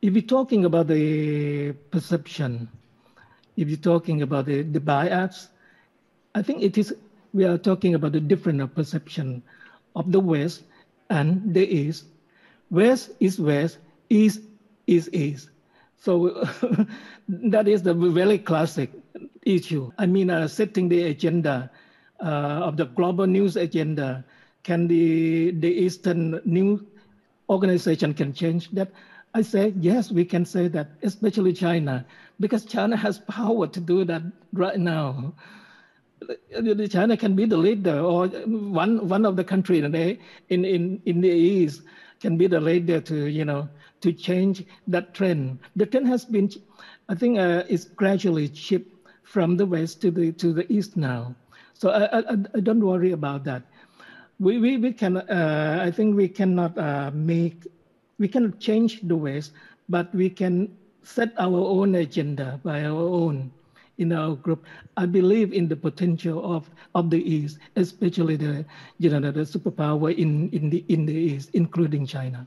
if you're talking about the perception, if you're talking about the, the bias, I think it is, we are talking about the different perception of the West and the East. West is West, East is East. So that is the very classic issue. I mean, uh, setting the agenda uh, of the global news agenda. Can the, the Eastern news organization can change that? I say, yes, we can say that, especially China, because China has power to do that right now. China can be the leader or one, one of the countries in, in, in, in the East can be the leader to, you know, to change that trend. The trend has been, I think, uh, is gradually shift from the West to the, to the East now. So I, I, I don't worry about that. We, we, we can, uh, I think we cannot uh, make we cannot change the West, but we can set our own agenda by our own in our group. I believe in the potential of, of the East, especially the, you know, the superpower in, in, the, in the East, including China.